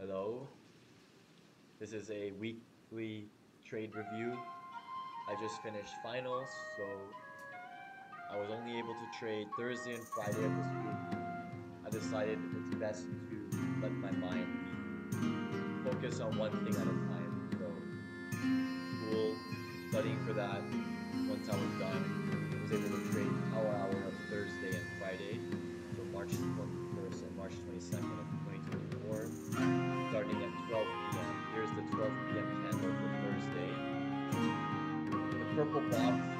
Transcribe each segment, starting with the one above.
Hello. This is a weekly trade review. I just finished finals, so I was only able to trade Thursday and Friday of this week. I decided it's best to let my mind focus on one thing at a time. So, school, studying for that. Once I was done, I was able to trade Power Hour of Thursday and Friday, so March 21st and March 22nd of 2024, starting at 12 p.m. Here's the 12 p.m. candle for Thursday. The purple box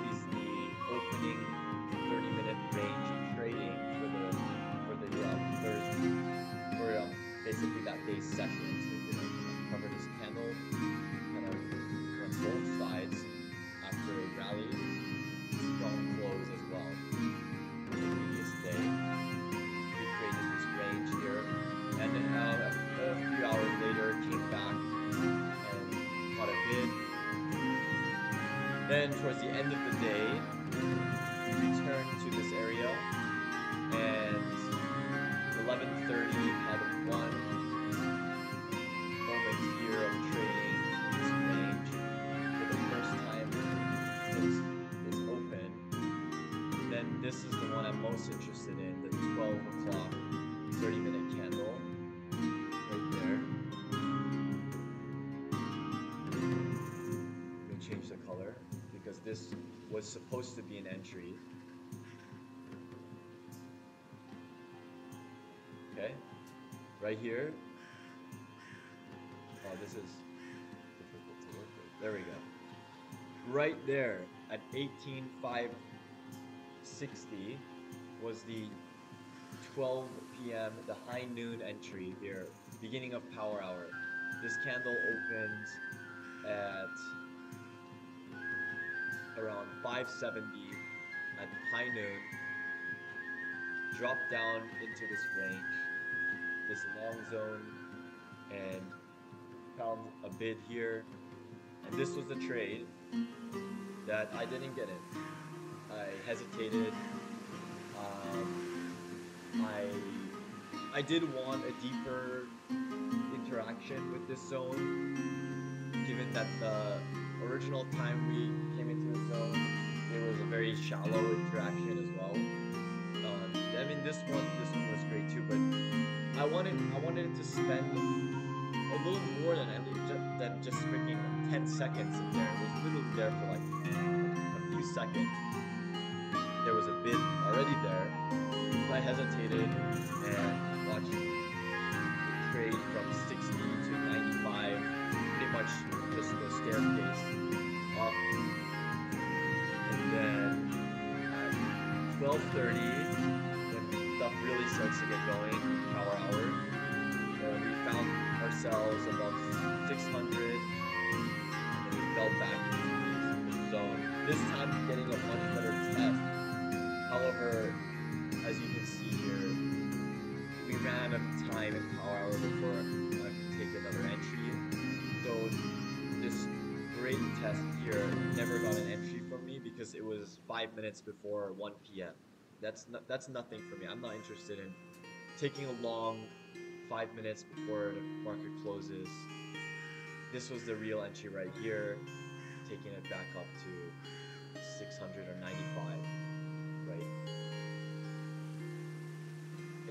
Then towards the end of the day, right here. Oh, this is difficult to work with. There we go. Right there at 18,560 was the 12 p.m. the high noon entry here, beginning of power hour. This candle opened at around 570 at high noon, dropped down into this range, this long zone, and found a bid here. And this was the trade that I didn't get in. I hesitated. Um, I I did want a deeper interaction with this zone, given that the original time we came into the zone, it was a very shallow interaction as well. Um, I mean, this one this one was great too, but I wanted I wanted to spend a little more than I than just freaking 10 seconds in there. It was literally there for like a few seconds. There was a bid already there. I hesitated and watched the trade from 60 to 95, pretty much just the staircase up. And then at 12:30, when stuff really starts to get going, power hour, uh, we found ourselves above 600, and then we fell back into the zone. This time, getting a much better test. However, as you can see here, we ran out of time in power hour before I could take another entry. So this great test here never got an entry from me because it was five minutes before 1 p.m. That's that's nothing for me. I'm not interested in taking a long five minutes before the market closes. This was the real entry right here, taking it back up to 600 or 95, right?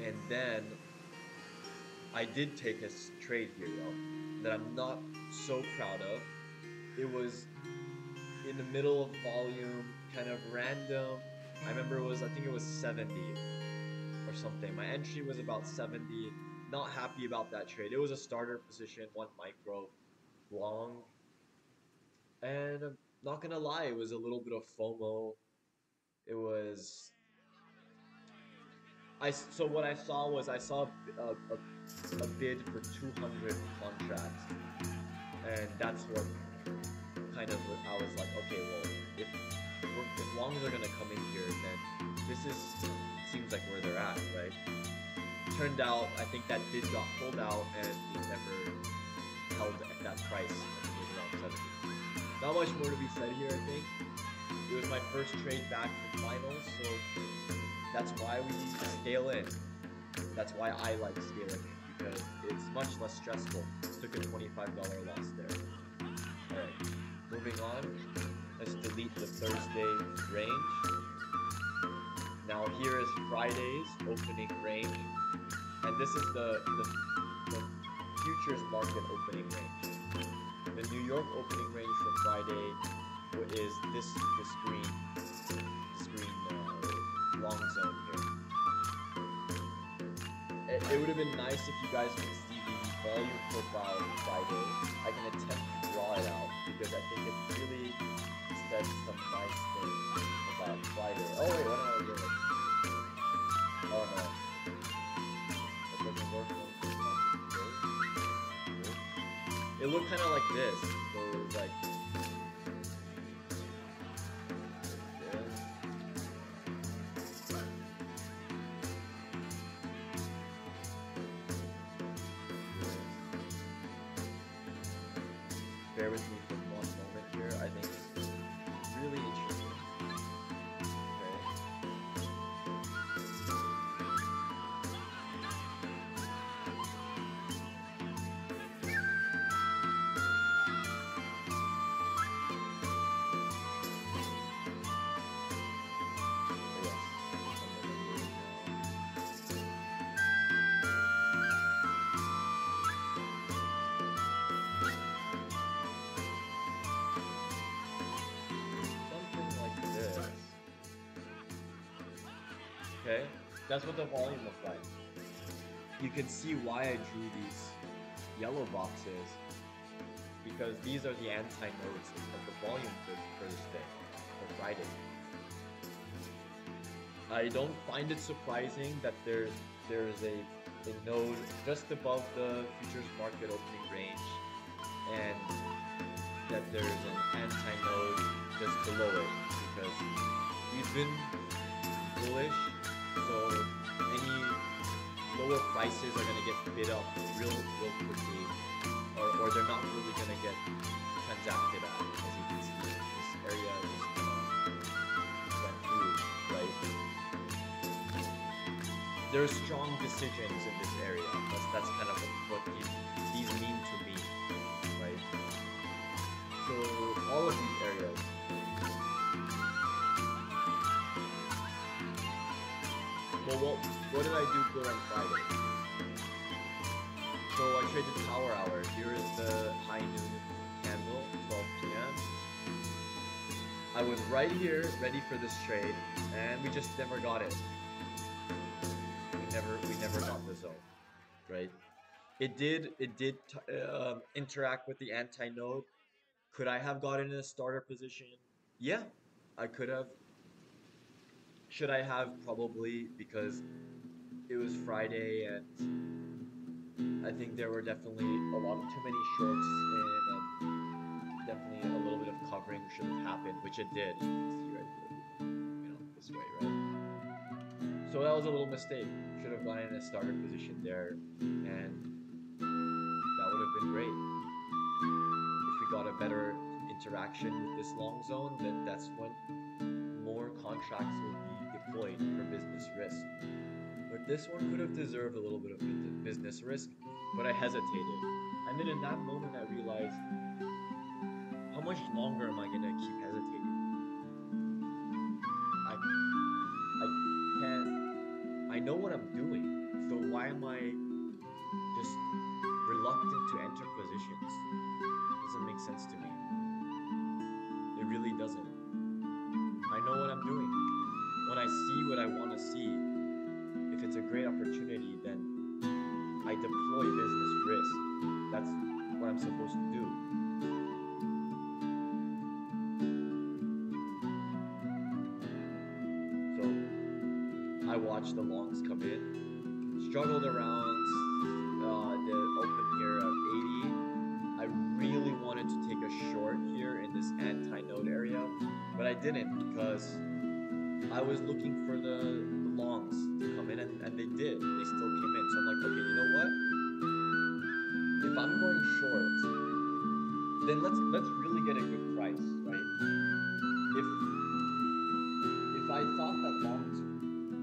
And then I did take a trade here though that I'm not so proud of. It was in the middle of volume, kind of random. I remember it was I think it was 70 or something. My entry was about 70. Not happy about that trade. It was a starter position, one micro long. And I'm not gonna lie, it was a little bit of FOMO. It was. I, so what I saw was I saw a, a, a bid for 200 contracts, and that's what kind of I was like, okay, well, if we're, as they're gonna come in here, then this is seems like where they're at, right? Turned out, I think that bid got pulled out, and it never held at that price. I think it was around 70. Not much more to be said here, I think. It was my first trade back from finals, so that's why we need to scale in. That's why I like scaling in because it's much less stressful. Took a $25 loss there. Alright, moving on. Delete the Thursday range. Now here is Friday's opening range. And this is the, the, the futures market opening range. The New York opening range for Friday is this green this green uh, long zone here. It, it would have been nice if you guys could see the volume profile Friday. I can attempt It looked kind of like this. Okay, that's what the volume looks like. You can see why I drew these yellow boxes because these are the anti-nodes of the volume for Thursday or Friday. I don't find it surprising that there's there's a, a node just above the futures market opening range and that there's an anti-node just below it because we've been bullish lower prices are gonna get bid up real real quickly or, or they're not really gonna get transacted at as you can see this area just uh, went through right? There's strong decisions in this area. That's that's kind of what these mean to me right? So all of these areas well what, what did I do good on Friday? So I traded power hour. Here is the high noon candle 12 p.m I was right here ready for this trade and we just never got it. We never we never got the zone right? It did it did uh, interact with the anti-node. Could i have gotten in a starter position? Yeah i could have should i have probably because it was friday and i think there were definitely a lot of too many shorts and um, definitely a little bit of covering should have happened which it did so that was a little mistake. Should have gone in a starter position there, and that would have been great. If we got a better interaction with this long zone, then that's when more contracts will be deployed for business risk. But this one could have deserved a little bit of business risk, but I hesitated. And then in that moment, I realized how much longer am I gonna keep supposed to do. So I watched the longs come in, struggled around uh, the open here of 80. I really wanted to take a short here in this anti-node area, but I didn't because I was looking for the, the longs to come in, and, and they did. They still came in. So I'm like, okay, you know what? If I'm going short, then let's let's really get a good price, right? If if I thought that longs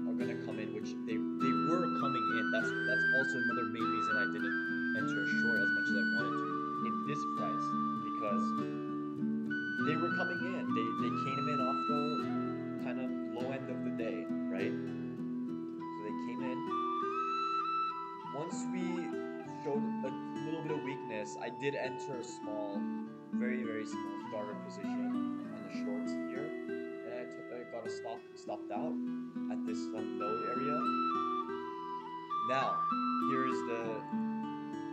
are gonna come in, which they they were coming in, that's that's also another main reason I didn't enter short as much as I wanted to in this price because they were coming in. They they came in off the kind of low end of the day, right? So they came in. Once we showed a weakness, I did enter a small, very very small starter position on the shorts here, and I I got a stop stopped out at this node area. Now, here's the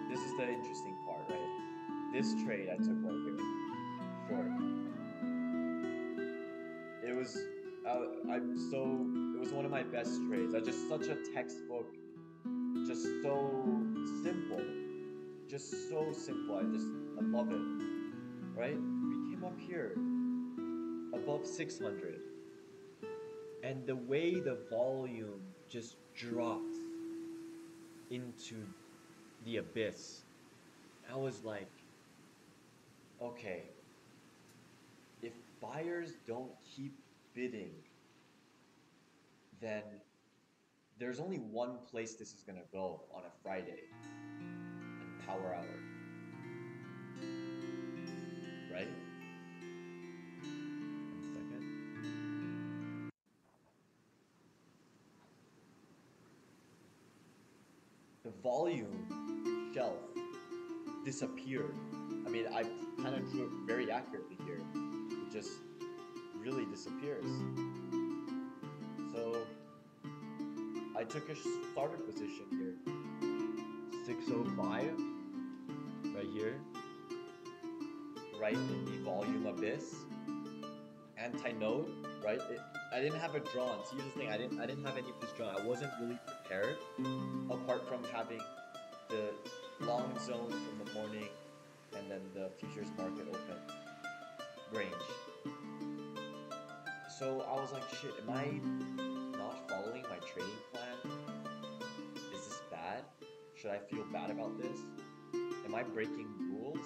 this is the interesting part, right? This trade I took right here, short. It was uh, I'm so it was one of my best trades. I just such a textbook, just so simple, just so simple. I just I love it, right? We came up here above 600, and the way the volume just drops into the abyss. I was like, okay, if buyers don't keep bidding, then there's only one place this is gonna go on a Friday power hour. Right? One second. The volume shelf disappeared. I mean, I kind of drew it very accurately here. It just really disappears. So I took a starter position here. 605 right here. Right in the volume abyss. Anti-node, right? It, I didn't have a drawn. See here's the thing, I didn't I didn't have any of this drawn. I wasn't really prepared apart from having the long zone from the morning and then the futures market open range. So I was like, shit, am I not following my trading plan? Is this bad? Should I feel bad about this? Am I breaking rules?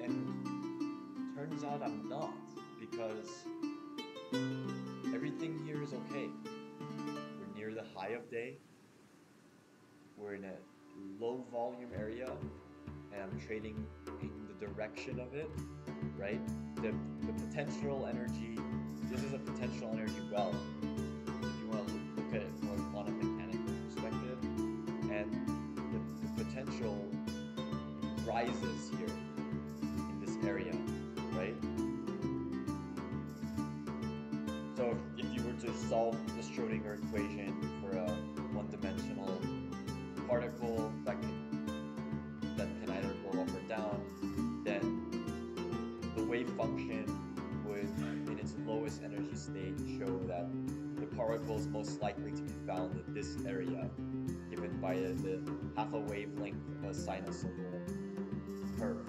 And turns out I'm not because everything here is okay. We're near the high of day. We're in a low volume area and I'm trading in the direction of it, right? The, the potential energy, this is a potential energy well, rises here in this area, right? So if, if you were to solve the Schrodinger equation for a one-dimensional particle that can that can either go up or down, then the wave function would, in its lowest energy state, show that the particle is most likely to be found in this area, given by the, the half a wavelength of a sinusoidal curve.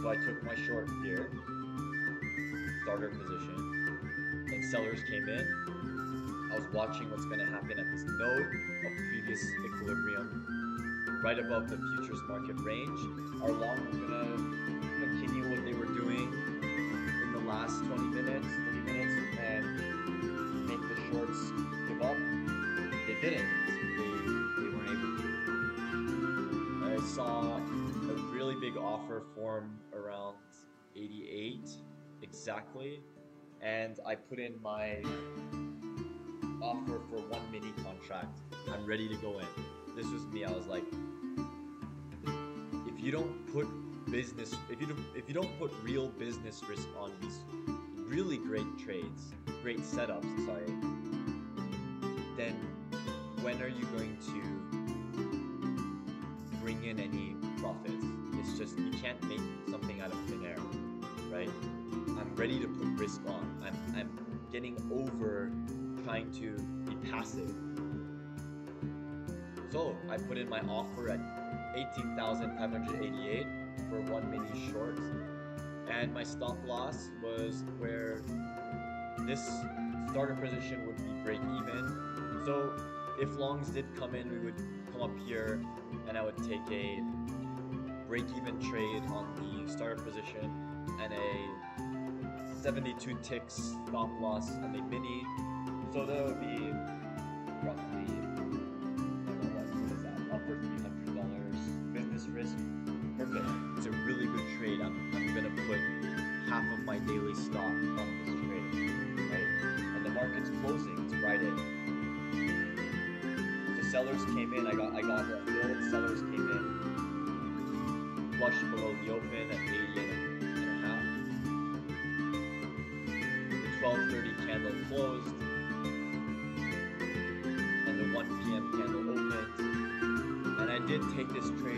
So I took my short here, starter position, and sellers came in. I was watching what's going to happen at this node of previous equilibrium, right above the futures market range. Our long was going to continue what they were doing in the last 20 minutes, 30 minutes, and make the shorts give up. They didn't. Big offer form around 88 exactly, and I put in my offer for one mini contract. I'm ready to go in. This was me. I was like, if you don't put business, if you don't, if you don't put real business risk on these really great trades, great setups, sorry, then when are you going to just you can't make something out of thin air, right? I'm ready to put risk on. I'm I'm getting over trying to be passive. So I put in my offer at 18,588 for one mini short, and my stop loss was where this starter position would be break even. So if longs did come in, we would come up here, and I would take a break even trade on the starter position and a 72 ticks stop loss on the mini So that would be roughly, I don't know what, what is that? Upper three hundred dollars business risk. Perfect. It's a really good trade. I'm, I'm gonna put half of my daily stock on this trade, right? And the market's closing. It's Friday. The sellers came in. I got I got the filled. Sellers came in. Flush below the open at 80 and a, half. The 12:30 candle closed, and the 1 p.m. candle opened. And I did take this trade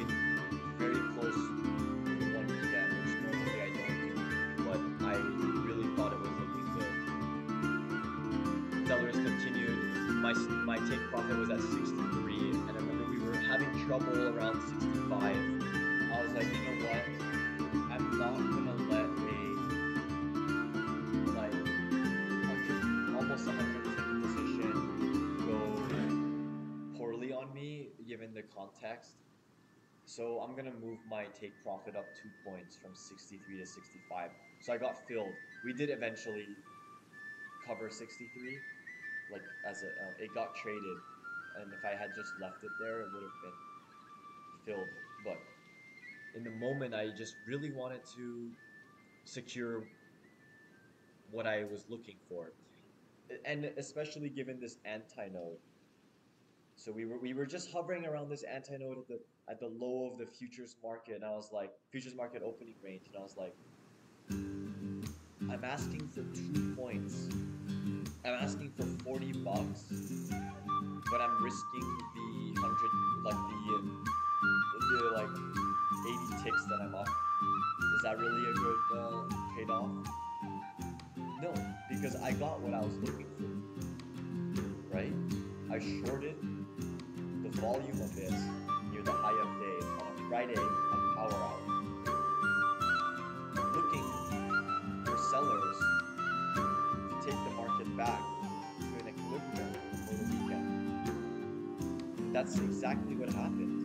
context. So I'm gonna move my take profit up two points from 63 to 65. So I got filled. We did eventually cover 63, like as a uh, it got traded, and if I had just left it there, it would have been filled. But in the moment, I just really wanted to secure what I was looking for, and especially given this anti-node. So we were we were just hovering around this anti-node at the at the low of the futures market, and I was like futures market opening range, and I was like, I'm asking for two points. I'm asking for forty bucks, but I'm risking the hundred like the uh, the like eighty ticks that I'm up. Is that really a good uh, trade-off? No, because I got what I was looking for. Right? I shorted volume of this near the high of day on a Friday on power hour. Looking for sellers to take the market back to an equilibrium for the weekend. That's exactly what happened.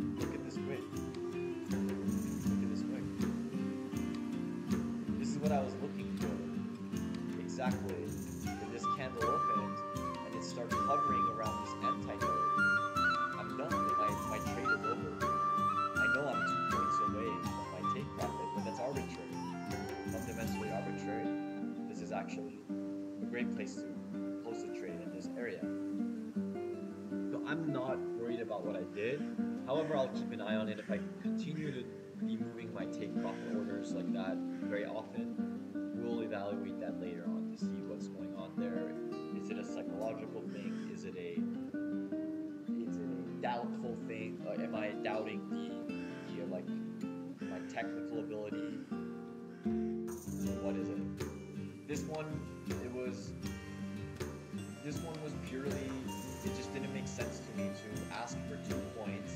Great place to trade in this area. So I'm not worried about what I did. However, I'll keep an eye on it if I continue to be moving my take profit orders like that very often. We'll evaluate that later on to see what's going on there. Is it a psychological thing? Is it a is it a doubtful thing? Or am I doubting the, the like my technical ability? Purely. It just didn't make sense to me to ask for two points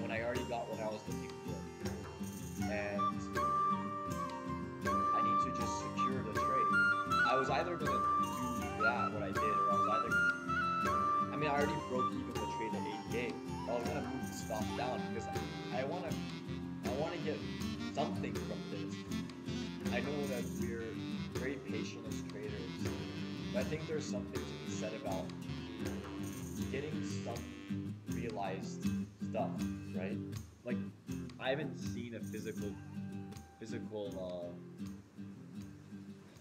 when I already got what I was looking for, and I need to just secure the trade. I was either gonna do that, what I did, or I was either. I mean, I already broke even the trade at 88. I was gonna move the stop down because I, I wanna, I wanna get something from this. I know that we're very patient as traders, but I think there's something to be said about getting some realized stuff, right? Like, I haven't seen a physical, physical uh,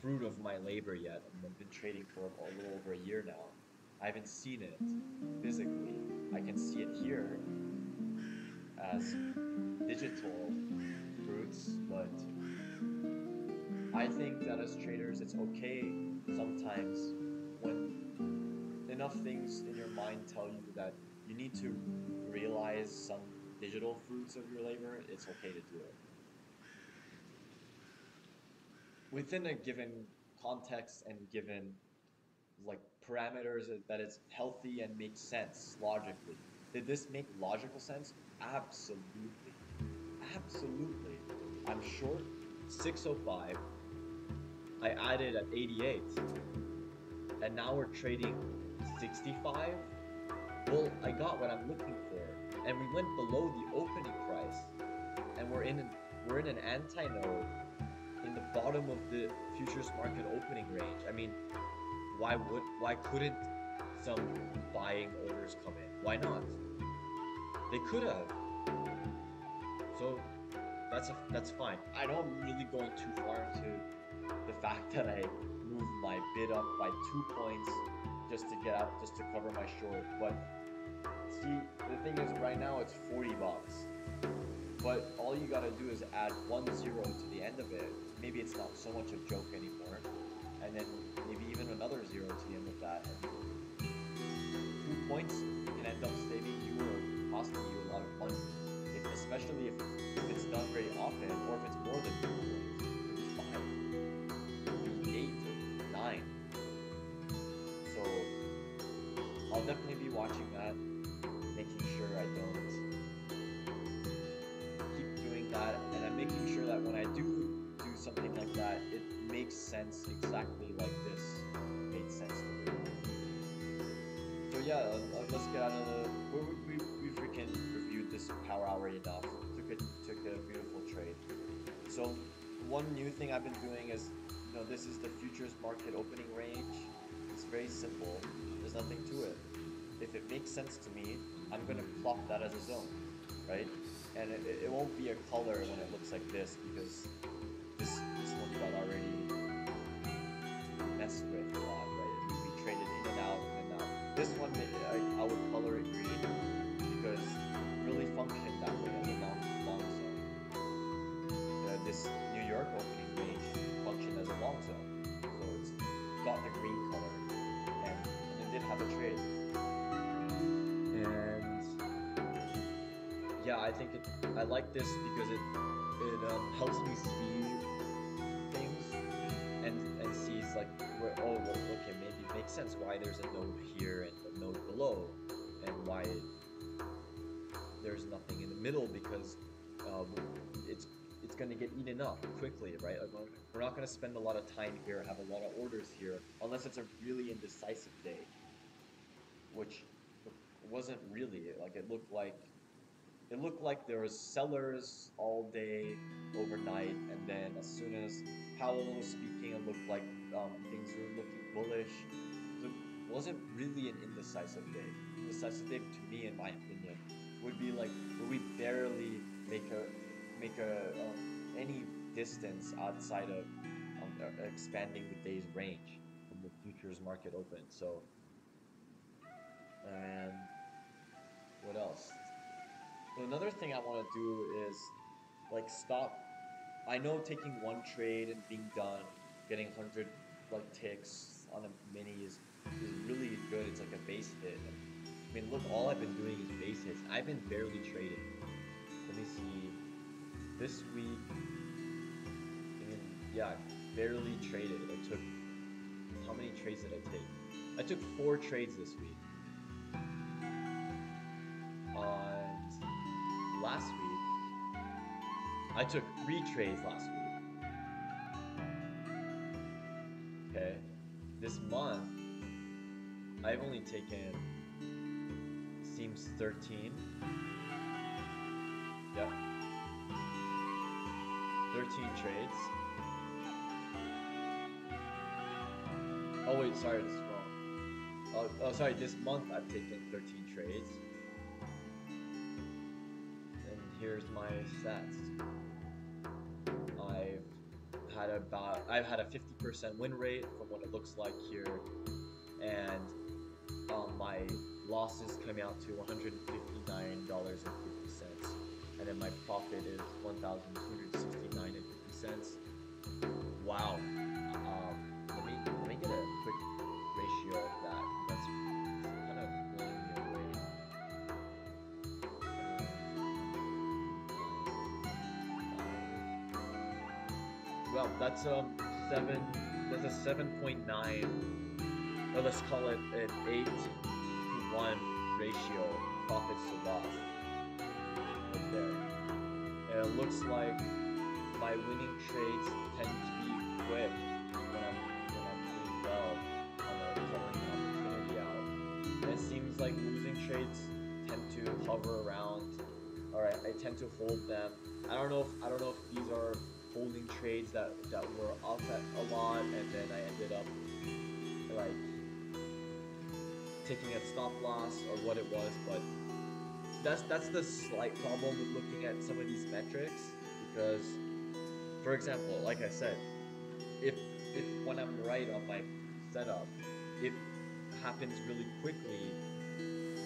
fruit of my labor yet. I've been trading for a little over a year now. I haven't seen it physically. I can see it here as digital fruits, but I think that as traders, it's okay sometimes when enough things in your mind tell you that you need to realize some digital fruits of your labor, it's okay to do it. Within a given context and given like parameters that it's healthy and makes sense logically. Did this make logical sense? Absolutely. Absolutely. I'm short 605. I added at 88. And now we're trading 65. Well, I got what I'm looking for. And we went below the opening price. And we're in an, we're in an anti-node in the bottom of the futures market opening range. I mean, why would why couldn't some buying orders come in. Why not? They could have. So that's a, that's fine. I know I'm really going too far into the fact that I moved my bid up by two points just to get out, just to cover my short. But see, the thing is, right now it's 40 bucks. But all you gotta do is add one zero to the end of it. Maybe it's not so much a joke anymore. And then maybe even another zero to the end of that. And two points can end up saving you or costing you a lot of money. If, especially if, if it's done very often or if it's more than two points. Watching that, making sure I don't keep doing that, and I'm making sure that when I do do something like that, it makes sense exactly like this made sense to me. So yeah, uh, uh, let's get out of the. We, we, we freaking reviewed this power hour enough. Took a took a beautiful trade. So one new thing I've been doing is, you know, this is the futures market opening range. It's very simple. There's nothing to it. If it makes sense to me, I'm gonna plot that as a zone, right? And it, it won't be a color when it looks like this because this this one got already yeah, I think it. I like this because it it um, helps me see things and and sees like where oh well, okay maybe it makes sense why there's a node here and a node below and why there's nothing in the middle because um, it's it's going to get eaten up quickly right we're not going to spend a lot of time here have a lot of orders here unless it's a really indecisive day which wasn't really like it looked like it looked like there was sellers all day overnight and then as soon as Powell was speaking it looked like um, things were looking bullish. It wasn't really an indecisive day. Indecisive day to me in my opinion would be like where we barely make a make a um, any distance outside of um, expanding the day's range from the futures market open so. And what else another thing I want to do is like stop. I know taking one trade and being done, getting hundred like ticks on a mini is is really good. It's like a base hit. I mean, look, all I've been doing is base hits. I've been barely trading. Let me see. This week, I mean, yeah, I barely traded. I took how many trades did I take? I took four trades this week. And I took three trades last week. Okay. This month, I've only taken seems 13. Yep. 13 trades. Oh wait, sorry, this is wrong. Oh, oh, sorry. This month I've taken 13 trades. And here's my stats. Had about I've had a 50% win rate from what it looks like here, and um, my losses come out to $159.50, and then my profit is $1,269.50. Wow. Well, that's um seven. That's a seven point nine. Or let's call it an eight to one ratio profits to loss. Right there. And it looks like my winning trades tend to be quick when I'm when I'm doing well on a calling opportunity out. And it seems like losing trades tend to hover around. Alright, I tend to hold them. I don't know if I don't know if these are holding trades that, that were up a lot and then I ended up like taking a stop loss or what it was, but that's that's the slight problem with looking at some of these metrics because, for example, like I said, if if when I'm right on my setup, it happens really quickly.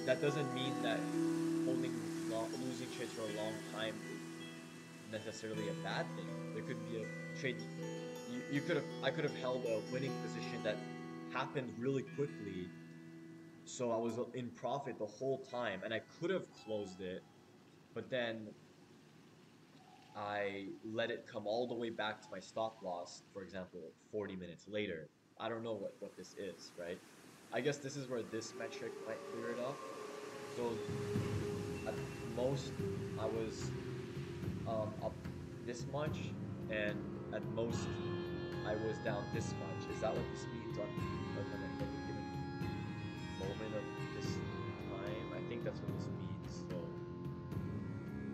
That doesn't mean that holding losing trades for a long time necessarily a bad thing. There could be a trade. You, you could have I could have held a winning position that happened really quickly so I was in profit the whole time and I could have closed it but then I let it come all the way back to my stop loss for example 40 minutes later. I don't know what, what this is right? I guess this is where this metric might clear it up so at most I was um, up this much and at most I was down this much. Is that what this means on, given moment of this time? I think that's what this means. So,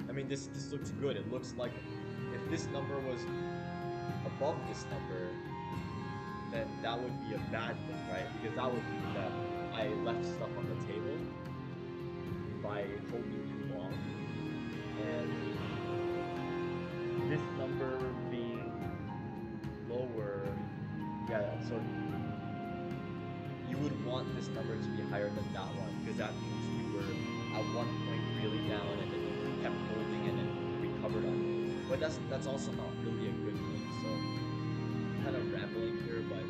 I mean, this this looks good. It looks like if this number was above this number, then that would be a bad thing, right? Because that would mean that I left stuff on the table by holding too long, and this number being lower, yeah, so you would want this number to be higher than that one because that means we were at one point really down and then we kept holding and then recovered on it. But that's that's also not really a good thing. So kind of rambling here, but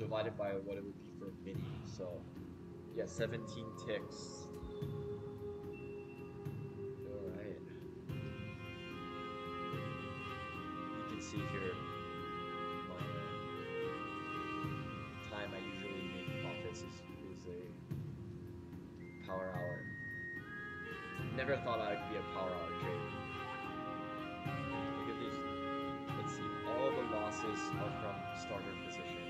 we'll divide it by what it would be for mini. So, yeah, 17 ticks. Alright. You can see here my uh, time I usually make profits is, is a power hour. Never thought I'd be a power hour trader. Look at these. Let's see. All the losses are from starter positions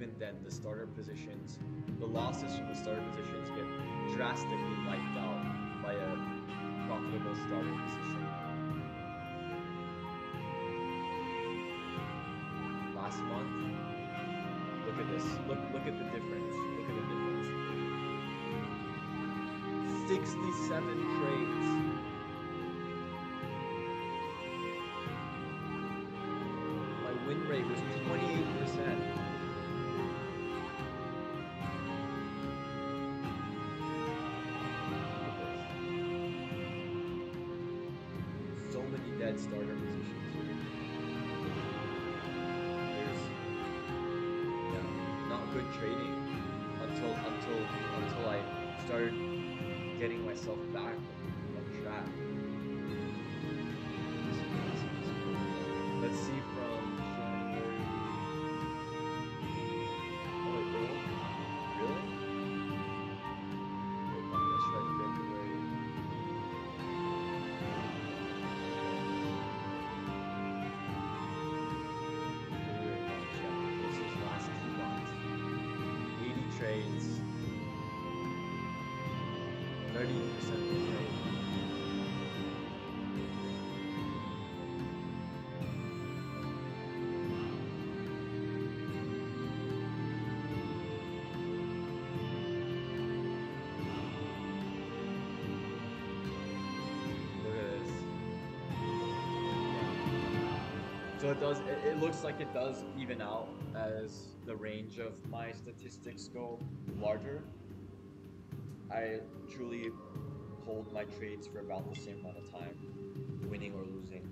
even then, the starter positions, the losses from the starter positions get drastically wiped out by a profitable starter position. Last month, look at this. Look, look at the difference. Look at the difference. 67 trades. My win rate was dead starter positions. There's yeah, not good trading until until until I started getting myself back on track. Let's see So it does, it, it looks like it does even out as the range of my statistics go larger. I truly hold my trades for about the same amount of time, winning or losing.